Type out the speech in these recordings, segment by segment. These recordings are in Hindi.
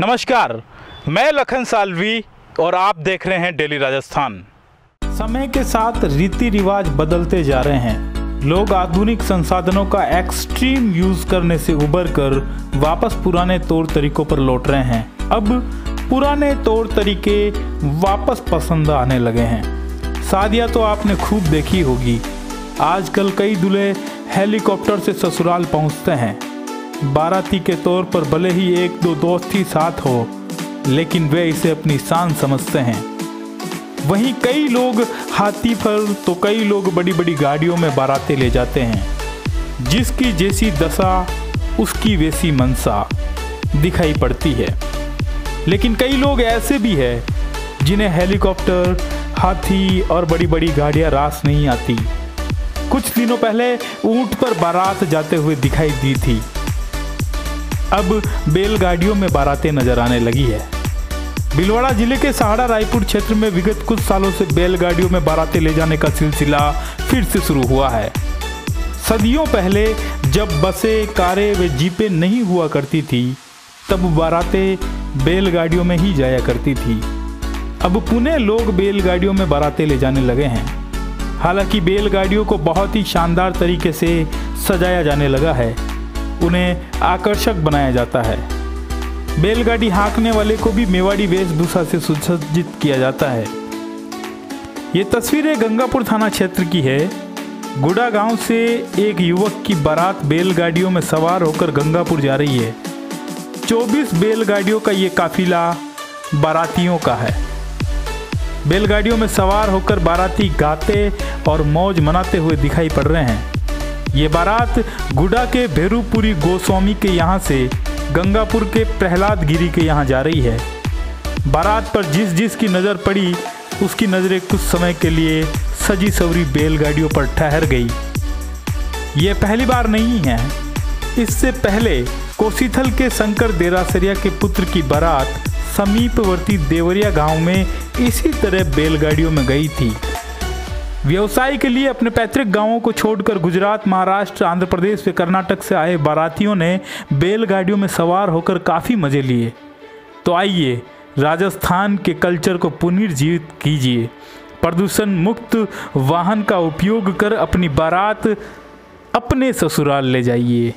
नमस्कार, मैं लखन सालवी और आप देख रहे हैं डेली राजस्थान। समय के साथ रीति रिवाज बदलते जा रहे हैं। लोग आधुनिक संसाधनों का एक्सट्रीम यूज़ करने से उबर कर वापस पुराने तौर तरीकों पर लौट रहे हैं। अब पुराने तौर तरीके वापस पसंद आने लगे हैं। शादियाँ तो आपने खूब देखी होगी। आजकल कई दूल्हे हेलीकॉप्टर से ससुराल पहुँचते हैं। बाराती के तौर पर भले ही एक दो दोस्त ही साथ हो, लेकिन वे इसे अपनी शान समझते हैं। वहीं कई लोग हाथी पर तो कई लोग बड़ी बड़ी गाड़ियों में बारातें ले जाते हैं, जिसकी जैसी दशा, उसकी वैसी मनसा दिखाई पड़ती है। लेकिन कई लोग ऐसे भी हैं, जिन्हें हेलीकॉप्टर, हाथी और बड़ी बड़ी गाड़ियाँ रास नहीं आती। कुछ दिनों पहले ऊँट पर बारात जाते हुए दिखाई दी थी। अब बैलगाड़ियों में बारातें नज़र आने लगी है। भिलवाड़ा ज़िले के सहाड़ा रायपुर क्षेत्र में विगत कुछ सालों से बैलगाड़ियों में बारातें ले जाने का सिलसिला फिर से शुरू हुआ है। सदियों पहले जब बसें, कारें व जीपें नहीं हुआ करती थी, तब बारातें बैलगाड़ियों में ही जाया करती थी। अब पुणे लोग बैलगाड़ियों में बारातें ले जाने लगे हैं। हालाँकि बैलगाड़ियों को बहुत ही शानदार तरीके से सजाया जाने लगा है। उन्हें आकर्षक बनाया जाता है। बैलगाड़ी हाँकने वाले को भी मेवाड़ी वेशभूषा से सुसज्जित किया जाता है। ये तस्वीरें गंगापुर थाना क्षेत्र की है। गुड़ा गाँव से एक युवक की बारात बैलगाड़ियों में सवार होकर गंगापुर जा रही है। 24 बैलगाड़ियों का ये काफिला बारातियों का है। बैलगाड़ियों में सवार होकर बाराती गाते और मौज मनाते हुए दिखाई पड़ रहे हैं। ये बारात गुडा के भेरूपुरी गोस्वामी के यहाँ से गंगापुर के प्रहलाद गिरी के यहाँ जा रही है। बारात पर जिस जिस की नज़र पड़ी, उसकी नज़रें कुछ समय के लिए सजी सवरी बैलगाड़ियों पर ठहर गई। ये पहली बार नहीं है। इससे पहले कोसीथल के शंकर देरासरिया के पुत्र की बारात समीपवर्ती देवरिया गाँव में इसी तरह बैलगाड़ियों में गई थी। व्यवसाय के लिए अपने पैतृक गाँवों को छोड़कर गुजरात, महाराष्ट्र, आंध्र प्रदेश व कर्नाटक से आए बारातियों ने बैलगाड़ियों में सवार होकर काफ़ी मज़े लिए। तो आइए, राजस्थान के कल्चर को पुनर्जीवित कीजिए। प्रदूषण मुक्त वाहन का उपयोग कर अपनी बारात अपने ससुराल ले जाइए।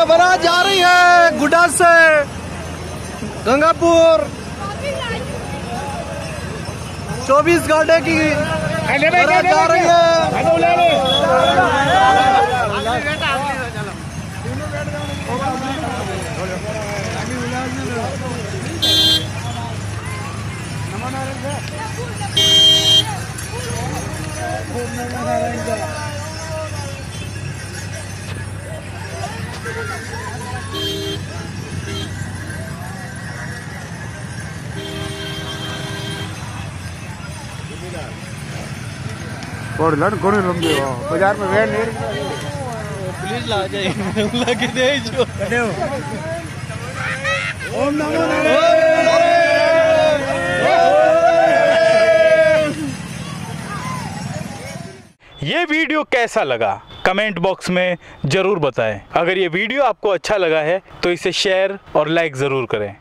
ये बारात जा रही है गुडा से। गंगापुर। 24 घंटे की बारात जा रही है। और लड़ कोने लंबे हो। बाज़ार में वैन नहीं पुलिस ला जाए लगे दे जो। ओम नमो ये वीडियो कैसा लगा? कमेंट बॉक्स में ज़रूर बताएँ। अगर ये वीडियो आपको अच्छा लगा है तो इसे शेयर और लाइक ज़रूर करें।